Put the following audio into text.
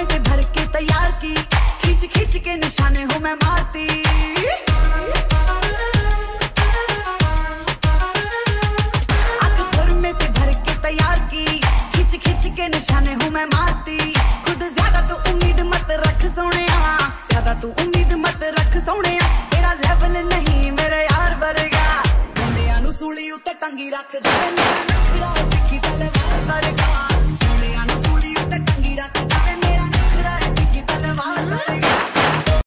में से भर के तैयार की। खींच खींच के निशाने हूँ मैं मारती। निशाने हूँ मैं मारती। खुद ज़्यादा तू उम्मीद मत रख सोने ज़्यादा तू उम्मीद मत रख सोने तेरा लेवल नहीं मेरे यार बर गया ਨੂੰ ਸੂਲੀ ਉੱਤੇ ਟੰਗੀ रख दे।